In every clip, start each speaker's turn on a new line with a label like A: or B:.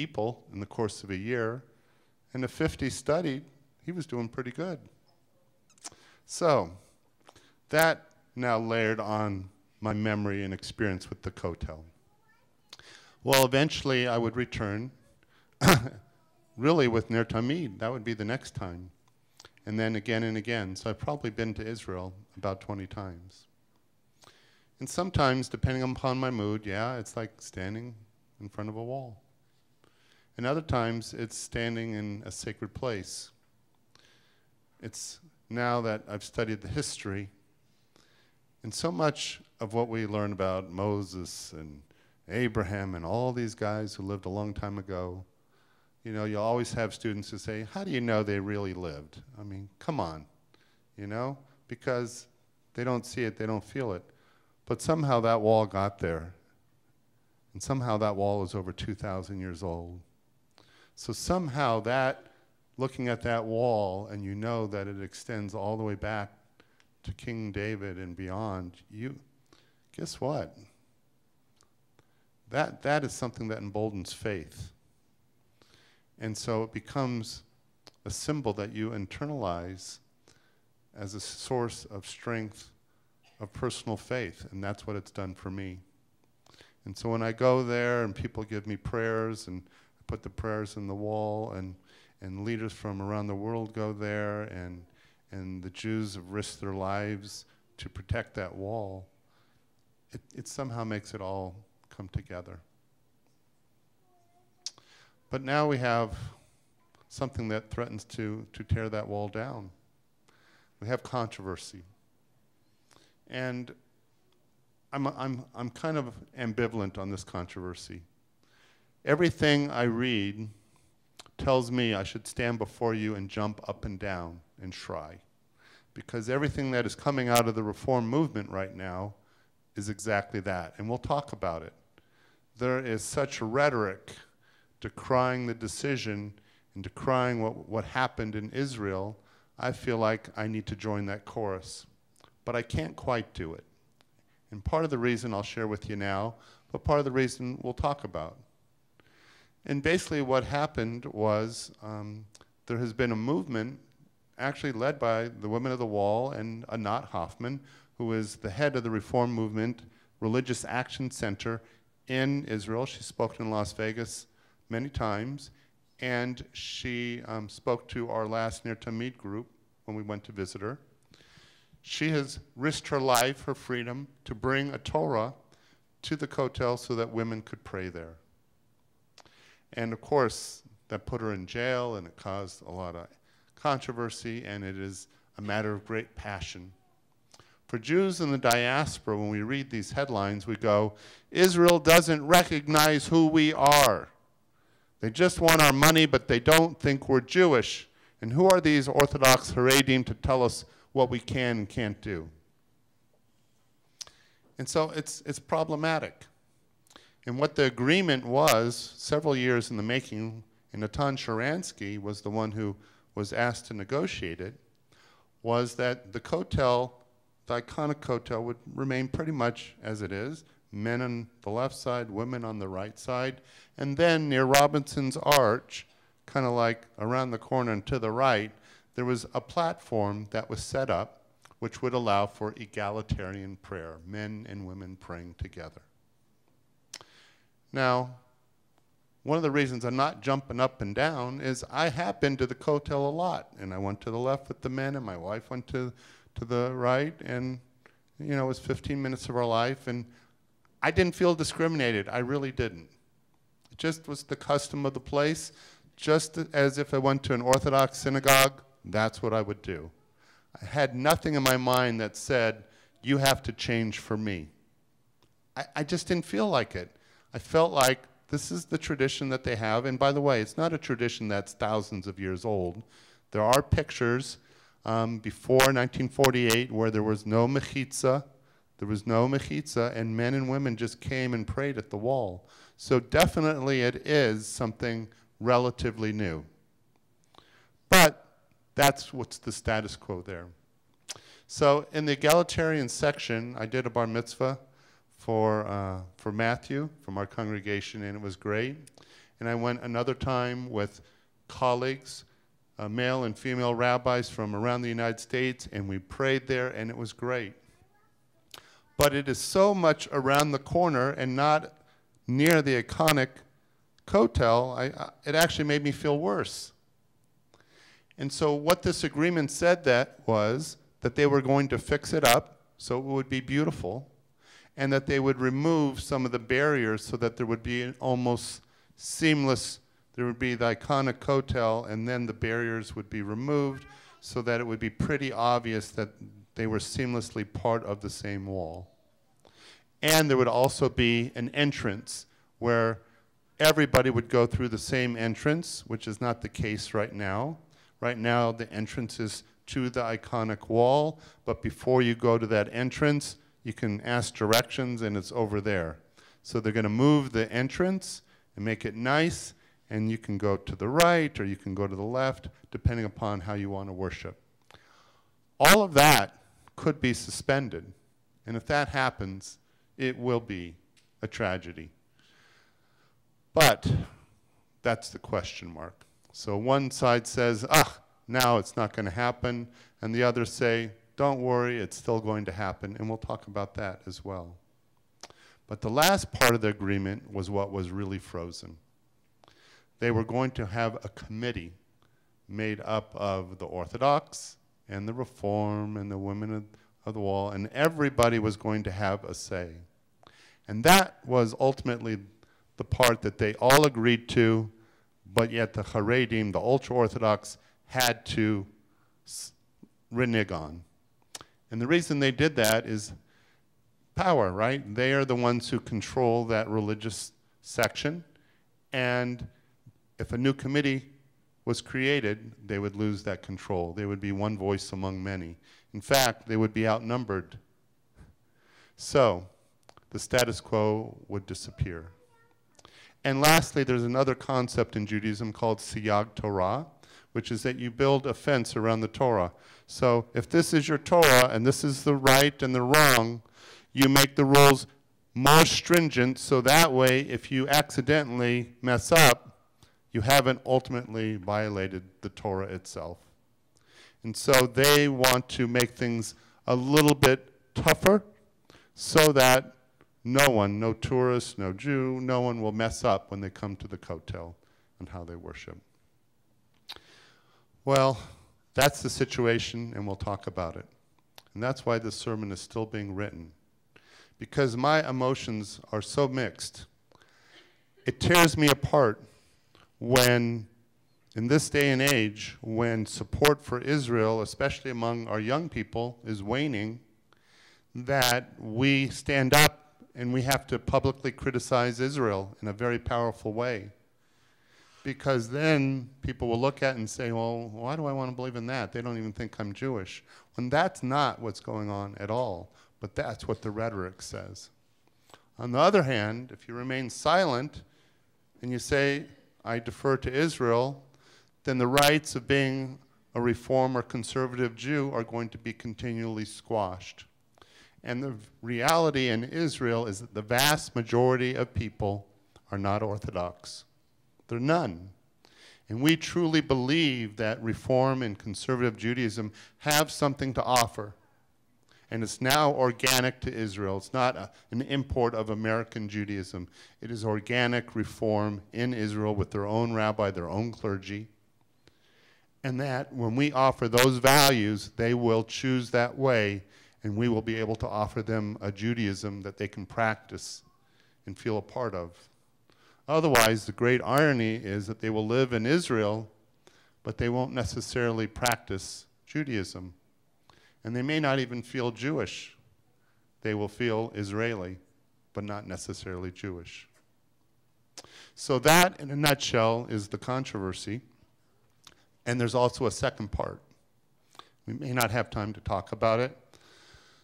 A: people in the course of a year, and if 50 studied, he was doing pretty good. So, that now layered on my memory and experience with the Kotel. Well, eventually I would return, really with Ner Tamid. That would be the next time. And then again and again. So I've probably been to Israel about 20 times. And sometimes, depending upon my mood, yeah, it's like standing in front of a wall. And other times, it's standing in a sacred place. It's now that I've studied the history, and so much of what we learn about Moses and Abraham and all these guys who lived a long time ago, you know, you'll always have students who say, How do you know they really lived? I mean, come on, you know, because they don't see it, they don't feel it. But somehow that wall got there. And somehow that wall is over 2,000 years old. So somehow that, looking at that wall, and you know that it extends all the way back to King David and beyond, you, guess what? That, that is something that emboldens faith. And so it becomes a symbol that you internalize as a source of strength of personal faith, and that's what it's done for me. And so when I go there and people give me prayers and put the prayers in the wall and, and leaders from around the world go there and, and the Jews have risked their lives to protect that wall, it, it somehow makes it all come together. But now we have something that threatens to, to tear that wall down. We have controversy. And I'm, I'm, I'm kind of ambivalent on this controversy. Everything I read tells me I should stand before you and jump up and down and try. Because everything that is coming out of the reform movement right now is exactly that. And we'll talk about it. There is such rhetoric decrying the decision and decrying what, what happened in Israel. I feel like I need to join that chorus but I can't quite do it. And part of the reason I'll share with you now, but part of the reason we'll talk about. And basically, what happened was um, there has been a movement actually led by the Women of the Wall and Anat Hoffman, who is the head of the Reform Movement Religious Action Center in Israel. She's spoken in Las Vegas many times, and she um, spoke to our last Ner Tamid group when we went to visit her. She has risked her life, her freedom, to bring a Torah to the Kotel so that women could pray there. And of course, that put her in jail and it caused a lot of controversy, and it is a matter of great passion. For Jews in the diaspora, when we read these headlines, we go, Israel doesn't recognize who we are. They just want our money, but they don't think we're Jewish. And who are these Orthodox Haredim to tell us what we can and can't do. And so it's, it's problematic. And what the agreement was, several years in the making, and Natan Sharansky was the one who was asked to negotiate it, was that the Kotel, the iconic Kotel, would remain pretty much as it is, men on the left side, women on the right side, and then near Robinson's Arch, kind of like around the corner and to the right, there was a platform that was set up which would allow for egalitarian prayer, men and women praying together. Now, one of the reasons I'm not jumping up and down is I have been to the Kotel a lot, and I went to the left with the men, and my wife went to, to the right, and you know, it was 15 minutes of our life, and I didn't feel discriminated. I really didn't. It just was the custom of the place, just as if I went to an Orthodox synagogue that's what I would do. I had nothing in my mind that said, you have to change for me. I, I just didn't feel like it. I felt like this is the tradition that they have. And by the way, it's not a tradition that's thousands of years old. There are pictures um, before 1948 where there was no mechitza, there was no mechitza, and men and women just came and prayed at the wall. So definitely it is something relatively new. But that's what's the status quo there. So in the egalitarian section, I did a bar mitzvah for, uh, for Matthew from our congregation, and it was great. and I went another time with colleagues, uh, male and female rabbis from around the United States, and we prayed there, and it was great. But it is so much around the corner and not near the iconic Kotel, I, it actually made me feel worse. And so what this agreement said that was that they were going to fix it up so it would be beautiful, and that they would remove some of the barriers so that there would be an almost seamless, there would be the iconic Kotel, and then the barriers would be removed so that it would be pretty obvious that they were seamlessly part of the same wall. And there would also be an entrance where everybody would go through the same entrance, which is not the case right now. Right now, the entrance is to the iconic wall, but before you go to that entrance, you can ask directions and it's over there. So they're going to move the entrance and make it nice, and you can go to the right or you can go to the left, depending upon how you want to worship. All of that could be suspended, and if that happens, it will be a tragedy. But that's the question mark. So one side says, ah, now it's not going to happen. And the others say, don't worry, it's still going to happen. And we'll talk about that as well. But the last part of the agreement was what was really frozen. They were going to have a committee made up of the Orthodox and the Reform and the Women of, of the Wall, and everybody was going to have a say. And that was ultimately the part that they all agreed to, but yet the Haredim, the ultra Orthodox, had to renege on. And the reason they did that is power, right? They are the ones who control that religious section. And if a new committee was created, they would lose that control. They would be one voice among many. In fact, they would be outnumbered. So, the status quo would disappear. And lastly, there's another concept in Judaism called Siyag Torah, which is that you build a fence around the Torah. So if this is your Torah and this is the right and the wrong, you make the rules more stringent so that way if you accidentally mess up, you haven't ultimately violated the Torah itself. And so they want to make things a little bit tougher so that no one, no tourist, no Jew, no one will mess up when they come to the Kotel and how they worship. Well, that's the situation, and we'll talk about it. And that's why this sermon is still being written. Because my emotions are so mixed. It tears me apart when, in this day and age, when support for Israel, especially among our young people, is waning, that we stand up and we have to publicly criticize Israel in a very powerful way because then people will look at it and say, well, why do I want to believe in that? They don't even think I'm Jewish. When that's not what's going on at all, but that's what the rhetoric says. On the other hand, if you remain silent and you say, I defer to Israel, then the rights of being a reform or conservative Jew are going to be continually squashed. And the reality in Israel is that the vast majority of people are not Orthodox. They're none. And we truly believe that Reform and conservative Judaism have something to offer. And it's now organic to Israel. It's not a, an import of American Judaism. It is organic reform in Israel with their own rabbi, their own clergy. And that when we offer those values, they will choose that way, and we will be able to offer them a Judaism that they can practice and feel a part of. Otherwise, the great irony is that they will live in Israel, but they won't necessarily practice Judaism. And they may not even feel Jewish. They will feel Israeli, but not necessarily Jewish. So, that, in a nutshell, is the controversy. And there's also a second part. We may not have time to talk about it.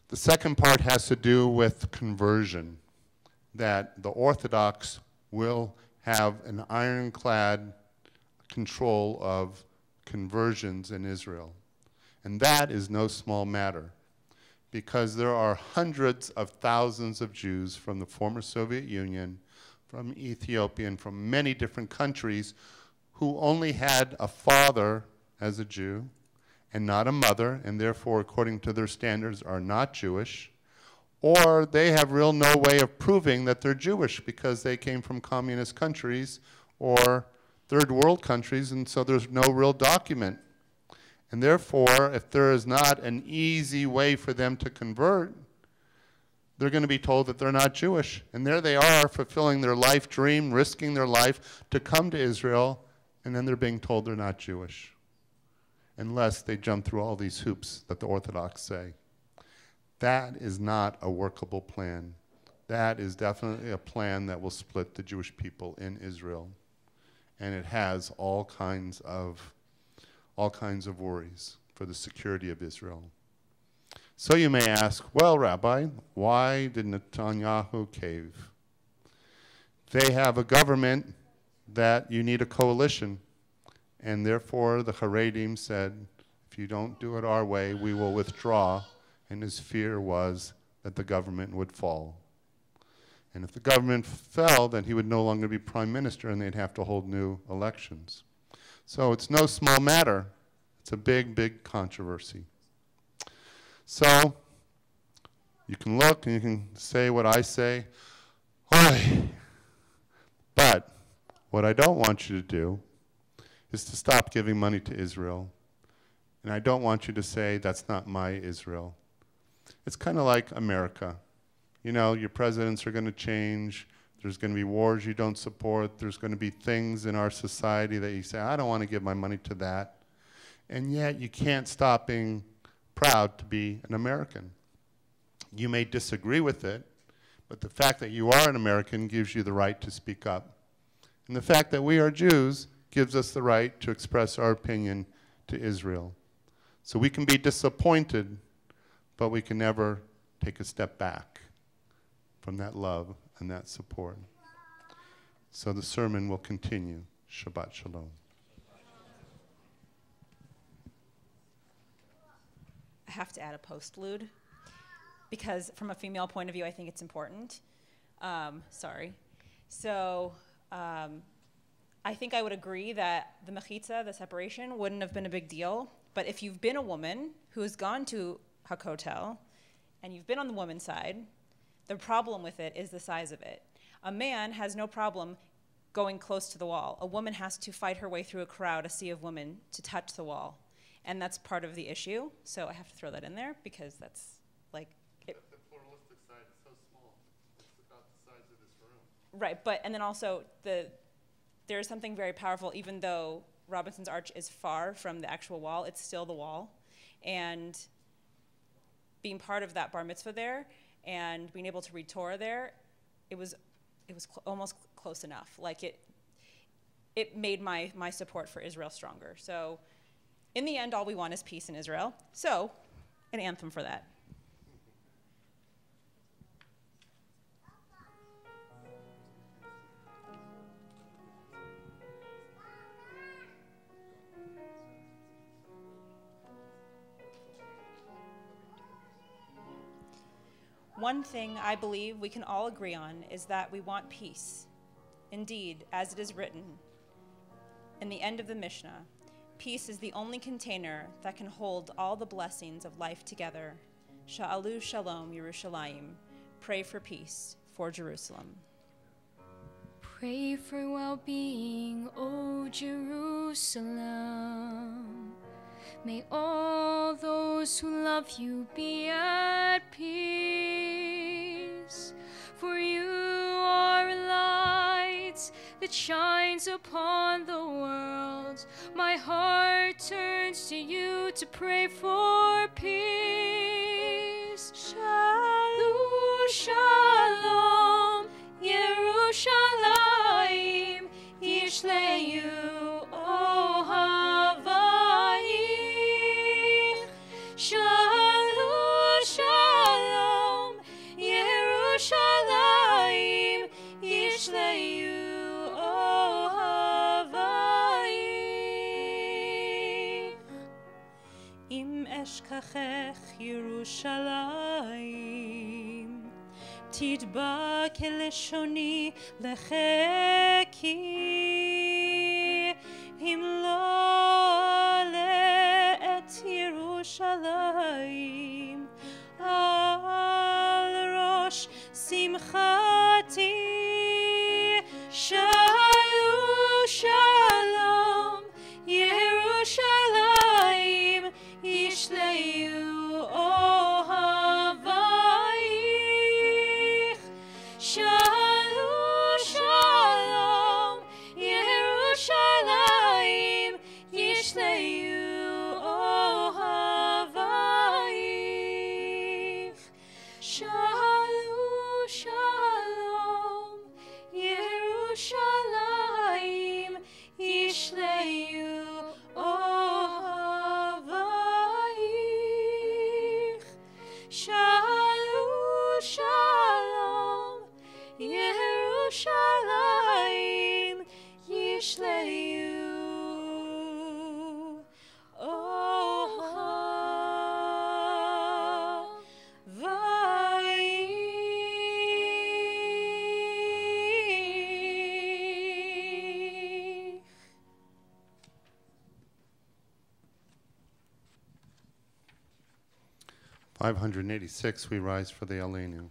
A: The second part has to do with conversion, that the Orthodox will have an ironclad control of conversions in Israel. And that is no small matter because there are hundreds of thousands of Jews from the former Soviet Union from Ethiopia and from many different countries who only had a father as a Jew and not a mother, and therefore, according to their standards, are not Jewish, or they have real no way of proving that they're Jewish because they came from communist countries or third world countries, and so there's no real document. And therefore, if there is not an easy way for them to convert, they're going to be told that they're not Jewish. And there they are, fulfilling their life dream, risking their life to come to Israel, and then they're being told they're not Jewish. Unless they jump through all these hoops that the Orthodox say. That is not a workable plan. That is definitely a plan that will split the Jewish people in Israel. And it has all kinds of all kinds of worries for the security of Israel. So you may ask, well, Rabbi, why did Netanyahu cave? They have a government that you need a coalition. And therefore, the Haredim said, if you don't do it our way, we will withdraw. And his fear was that the government would fall. And if the government fell, then he would no longer be prime minister and they'd have to hold new elections. So it's no small matter. It's a big, big controversy. So you can look and you can say what I say. Oy. But what I don't want you to do is to stop giving money to Israel. And I don't want you to say, that's not my Israel. It's kind of like America. You know, your presidents are going to change. There's going to be wars you don't support. There's going to be things in our society that you say, I don't want to give my money to that. And yet you can't stop being proud to be an American. You may disagree with it, but the fact that you are an American gives you the right to speak up. And the fact that we are Jews gives us the right to express our opinion to Israel. So we can be disappointed, but we can never take a step back from that love and that support. So the sermon will continue. Shabbat Shalom.
B: I have to add a postlude because, from a female point of view, I think it's important. Um, sorry. So, um, I think I would agree that the mechitza, the separation, wouldn't have been a big deal. But if you've been a woman who has gone to Hakotel and you've been on the woman's side, the problem with it is the size of it. A man has no problem going close to the wall. A woman has to fight her way through a crowd, a sea of women, to touch the wall. And that's part of the issue. So I have to throw that in there because that's like. It,
A: the pluralistic side is so small. It's about the size of this room.
B: Right, but and then also the there is something very powerful, even though Robinson's Arch is far from the actual wall, it's still the wall. And being part of that bar mitzvah there and being able to read Torah there, it was, it was cl- almost close enough. Like it, it made my, my support for Israel stronger. So in the end, all we want is peace in Israel. So an anthem for that. One thing I believe we can all agree on is that we want peace. Indeed, as it is written in the end of the Mishnah, peace is the only container that can hold all the blessings of life together. Sha'alu Shalom Yerushalayim. Pray for peace for Jerusalem.
C: Pray for well being, O Jerusalem. May all those who love you be at peace. For you are a light that shines upon the world. My heart turns to you to pray for peace. Shalom, shalom, Yerushalayim, Yishleyu,
D: אשכחך ירושלים, תדבק אל לשוני לחקי.
A: 586, we rise for the
D: Alenu.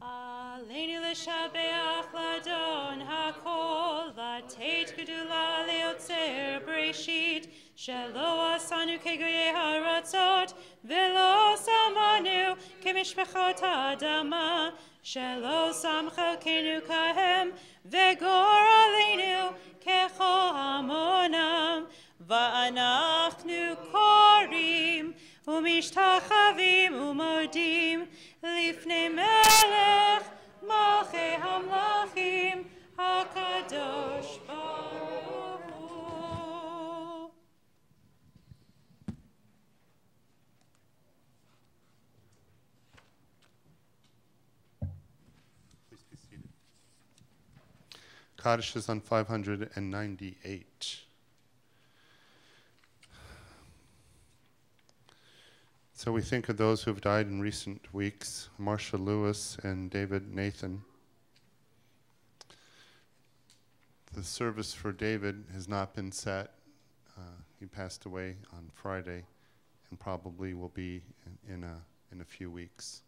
D: Aleinu l'shabeach l'adon hakol Latet gedula leotzer breshit Shelo asanu kegoye haratzot Velo כמשפחות האדמה, שלא שם חלקנו כהם, וגור עלינו ככל המונם, ואנחנו קוראים ומשתחווים ומודים לפני מלך
A: Kaddish is on 598. So we think of those who have died in recent weeks Marsha Lewis and David Nathan. The service for David has not been set. Uh, he passed away on Friday and probably will be in, in, a, in a few weeks.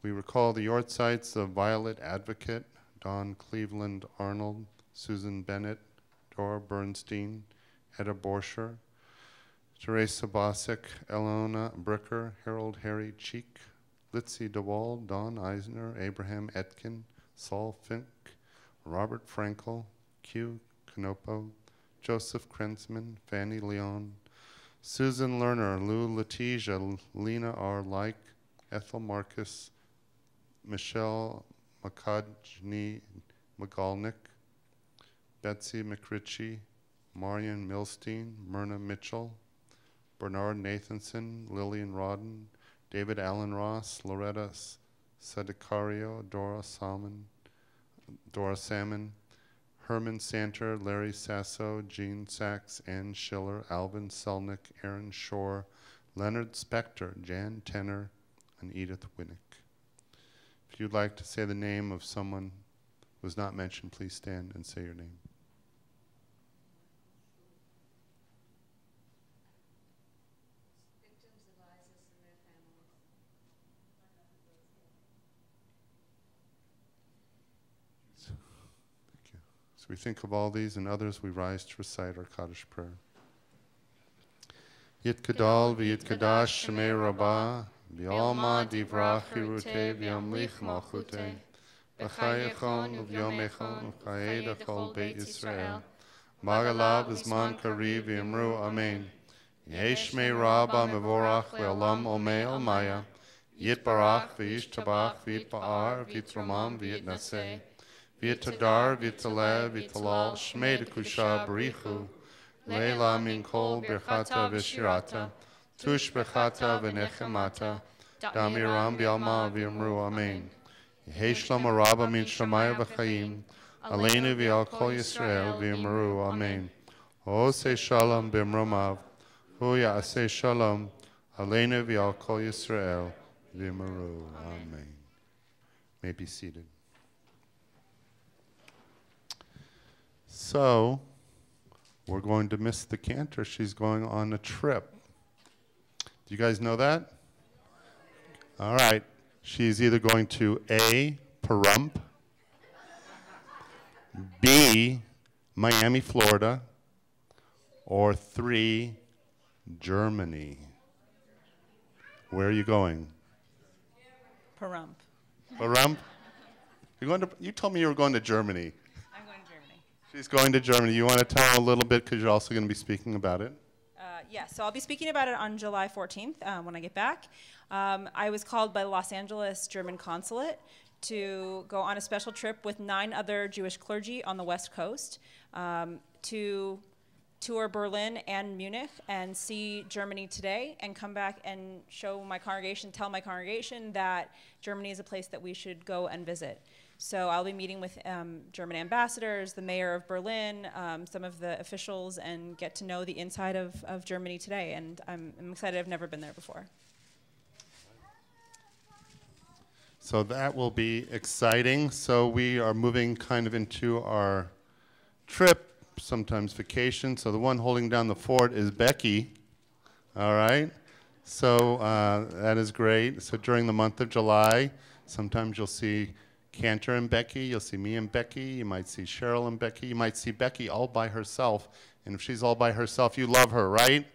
A: We recall the Yahrzeits of Violet Advocate, Don Cleveland Arnold, Susan Bennett, Dora Bernstein, Etta Borscher, Teresa Bosick, Elona Bricker, Harold Harry Cheek, Litzy DeWall, Don Eisner, Abraham Etkin, Saul Fink, Robert Frankel, Q. Canopo, Joseph Krenzman, Fanny Leon, Susan Lerner, Lou Letitia, Lena R. Like, Ethel Marcus, Michelle McCudney McGolnick, Betsy McRitchie, Marion Milstein, Myrna Mitchell, Bernard Nathanson, Lillian Rodden, David Allen Ross, Loretta Sedicario, Dora Salmon, Dora Salmon, Herman Santer, Larry Sasso, Gene Sachs, Ann Schiller, Alvin Selnick, Aaron Shore, Leonard Spector, Jan Tenner, and Edith Winnick. If you'd like to say the name of someone who was not mentioned, please stand and say your name. So we think of all these and others, we rise to recite our Kaddish prayer. Yit Kadal v'yit Kadash Shemei Rabbah v'yalma divrach hirute v'yamlich malchute v'chayechon v'yomechon v'chayed achol beit Yisrael. Magalav zman kari v'yamru Amen. Yesh mei Rabba mevorach le'olam omei olmaya Yit barach v'ish tabach v'yit ba'ar v'yit romam v'yit naseh v'yit tadar v'yit taleh v'yit talal shmei dekusha Tush bechata v'nechemata, damiram b'yalma v'yamru amen. Yehi araba min shamayim v'chaim, aleinu v'al kol Yisrael v'yamru amen. Ose shalom b'mromav, hu ya'ase shalom, aleinu v'al kol Yisrael v'yamru amen. May be seated. So, we're going to miss the cantor. She's going on a trip. Do you guys know that? All right. She's either going to A, Pahrump, B, Miami, Florida, or three, Germany. Where are you going?
B: Pahrump.
A: Pahrump? You're going to, you told me you were going to Germany.
B: I'm going to Germany.
A: She's going to Germany. You want to tell a little bit because you're also going to be speaking about it?
B: Yeah, so I'll be speaking about it on July 14th uh, when I get back. Um, I was called by the Los Angeles German consulate to go on a special trip with nine other Jewish clergy on the West Coast um, to tour Berlin and Munich and see Germany today and come back and show my congregation, tell my congregation that Germany is a place that we should go and visit. So I'll be meeting with um, German ambassadors, the mayor of Berlin, um, some of the officials, and get to know the inside of, of Germany today. And I'm, I'm excited. I've never been there before.
A: So that will be exciting. So we are moving kind of into our trip, sometimes vacation. So the one holding down the fort is Becky. All right. So uh, that is great. So during the month of July, sometimes you'll see Cantor and Becky. You'll see me and Becky. You might see Cheryl and Becky. You might see Becky all by herself. And if she's all by herself, you love her, right?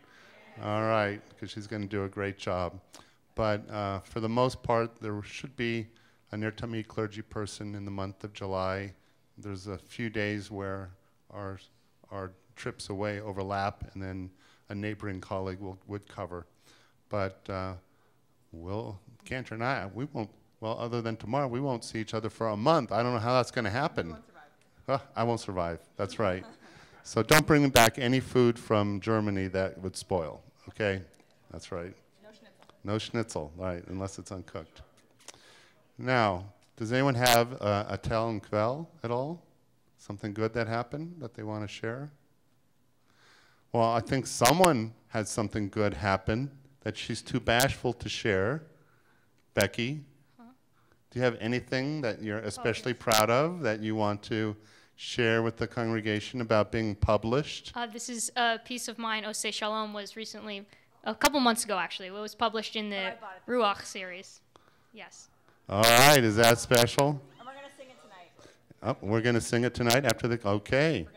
A: All right, because she's going to do a great job. But uh, for the most part, there should be a Ner Tamid clergy person in the month of July. There's a few days where our, our trips away overlap, and then a neighboring colleague will, would cover. But uh, we'll, Cantor and I, we won't, well, other than tomorrow, we won't see each other for a month. I don't know how that's going to happen. Huh, I won't survive. That's right. so don't bring back any food from Germany that would spoil. Okay, that's right. No schnitzel, right, unless it's uncooked. Now, does anyone have uh, a tell and kvell at all? Something good that happened that they want to share? Well, I think someone had something good happen that she's too bashful to share. Becky, do you have anything that you're especially proud of that you want to share with the congregation about being published?
C: Uh, this is a piece of mine. Ose Shalom was recently, a couple months ago actually. It was published in the Ruach series. Yes.
A: All right, is that special?
B: And we're going to sing it tonight.
A: Oh, we're going to sing it tonight after the. Okay.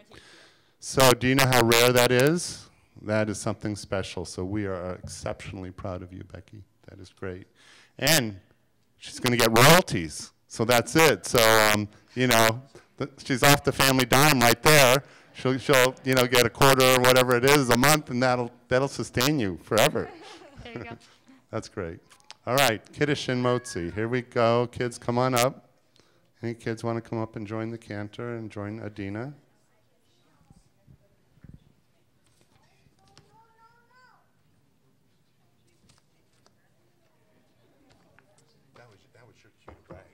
A: So, do you know how rare that is? That is something special. So, we are exceptionally proud of you, Becky. That is great. And she's going to get royalties. So, that's it. So, um, you know, th- she's off the family dime right there. She'll, she'll, you know, get a quarter or whatever it is a month, and that'll, that'll sustain you forever.
C: There you go.
A: That's great. All right, Kiddush and Motzi. Here we go. Kids, come on up. Any kids want to come up and join the cantor and join Adina? That was, that was your cue to brag.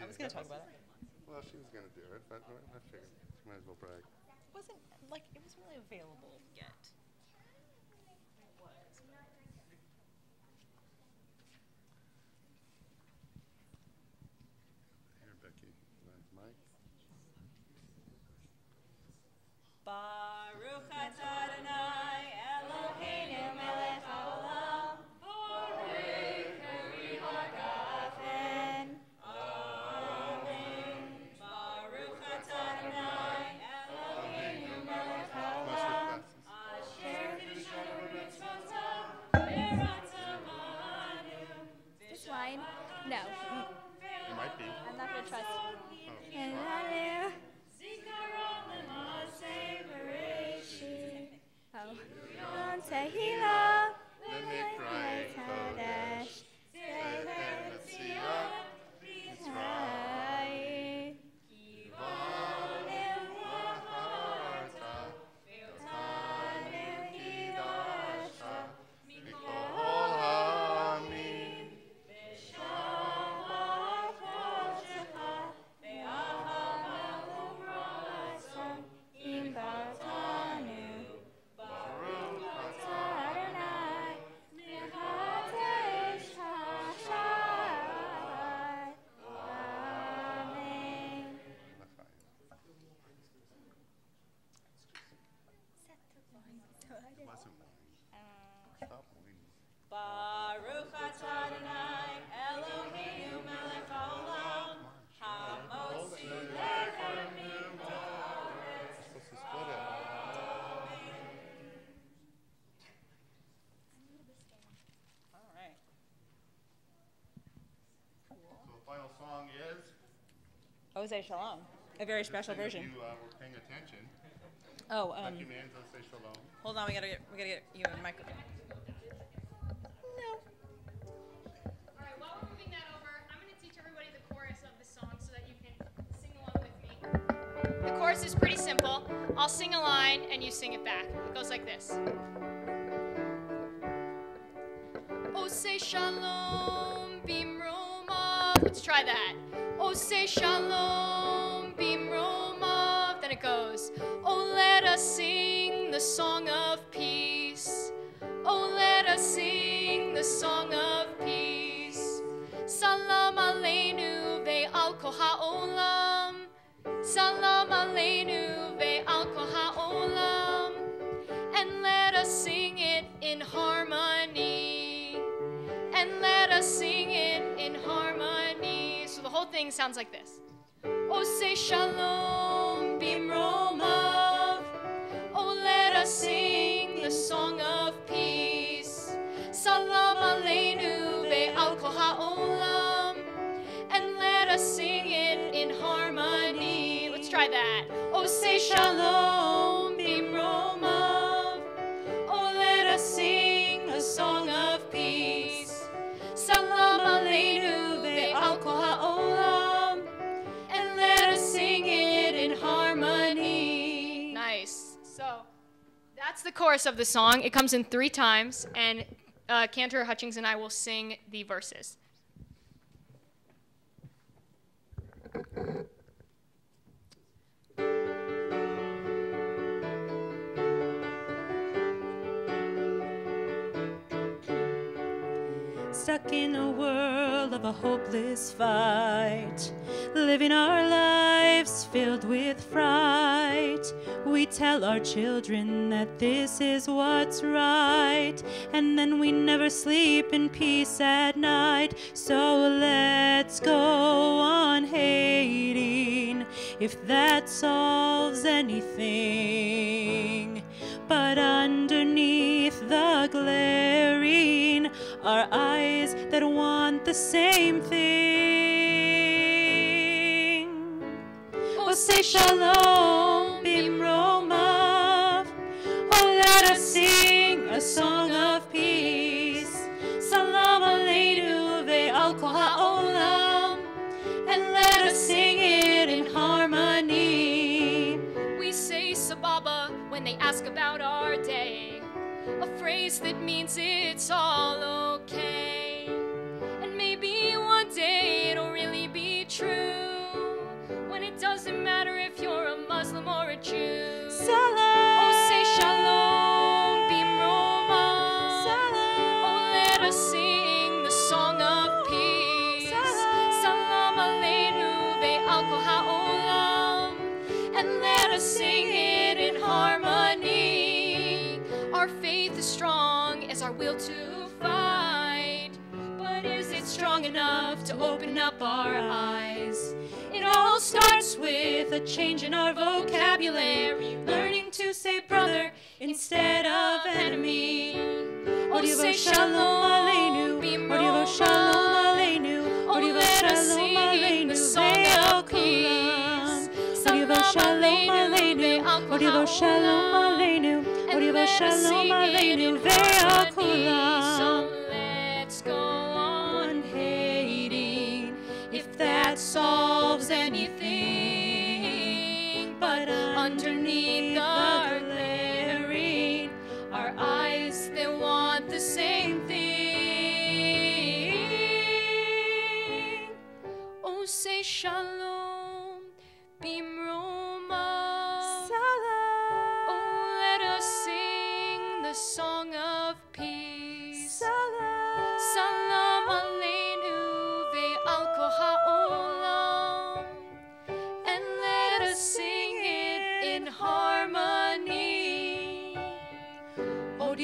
B: I was going to talk about it.
A: Well, she was going to do it, but I figured she might as well brag.
B: It wasn't like it was really available yet.
A: Here, Becky. Mike.
B: Baruch atah Adonai Eloheinu melech haolam borei peri hagafen. Amen. Baruch atah Adonai Eloheinu melech haolam asher kiddushanu b'mitzvotav v'ratamanu. Baruch Adonai Eloheinu melech haolam hamotzi lechem min
A: Supposed to split it.
B: All right.
A: So the final song is.
B: Ose Shalom, a very special version.
A: you uh, were paying attention,
B: Oh, um,
A: Say Shalom.
B: hold on, we gotta get, we gotta get you a microphone. No.
C: All right, while we're moving that over, I'm going to teach everybody the chorus of the song so that you can sing along with me. The chorus is pretty simple. I'll sing a line and you sing it back. It goes like this. Oh, say shalom, bimroma. Let's try that. Oh, say shalom, song of peace. Oh, let us sing the song of peace. Salam aleinu ve'al ha'olam. Salam aleinu ve'al ha'olam. And let us sing it in harmony. And let us sing it in harmony. So the whole thing sounds like this. Oh, say shalom, bimromav. Sing the song of peace. Salam aleinu ve'al kol ha'olam. And let us sing it in harmony. Let's try that. Oh, say shalom, bimromav. Oh, let us sing a song of peace. Salam aleinu ve'al kol ha'olam. And let us sing it in harmony. Nice. So that's the chorus of the song. It comes in three times, and uh, Cantor Hutchings and I will sing the verses.
D: Stuck in a world of a hopeless fight, living our lives filled with fright. We tell our children that this is what's right, and then we never sleep in peace at night. So let's go on hating if that solves anything. But underneath the glaring are eyes that want the same thing. Oh, say shalom, bimromav. Oh, let us sing a song of peace. Salam aleinu ve'al kol ha'olam. And let us sing it in harmony.
C: We say sababa when they ask our that means it's all okay. And maybe one day it'll really be true when it doesn't matter if you're a Muslim or a Jew. Will to fight. But is it strong enough to open up our eyes? It all starts with a change in our vocabulary, learning to say brother instead of enemy. Oh, say shalom aleinu,
D: Odivo shalom aleinu.
C: Oh,
D: Odivo
C: let
D: shalom aleinu.
C: the song
D: Ve'al
C: of peace.
D: kulam. Odivo shalom aleinu. Odivo shalom aleinu.
C: Us
D: shalom aleinu.
C: in
D: Ve'al.
C: So let's go on hating if that solves anything. But underneath our glaring are eyes that want the same thing. Oh, say shalom,